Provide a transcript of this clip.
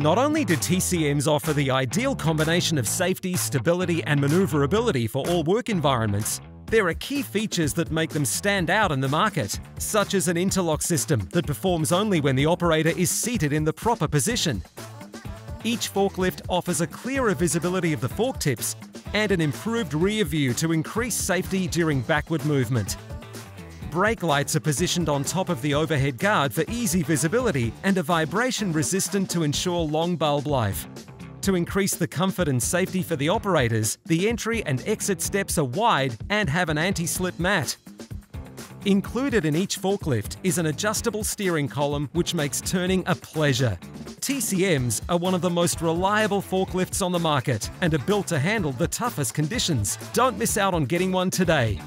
Not only do TCMs offer the ideal combination of safety, stability, and maneuverability for all work environments, there are key features that make them stand out in the market, such as an interlock system that performs only when the operator is seated in the proper position. Each forklift offers a clearer visibility of the fork tips and an improved rear view to increase safety during backward movement. Brake lights are positioned on top of the overhead guard for easy visibility and are vibration resistant to ensure long bulb life. To increase the comfort and safety for the operators, the entry and exit steps are wide and have an anti-slip mat. Included in each forklift is an adjustable steering column which makes turning a pleasure. TCMs are one of the most reliable forklifts on the market and are built to handle the toughest conditions. Don't miss out on getting one today.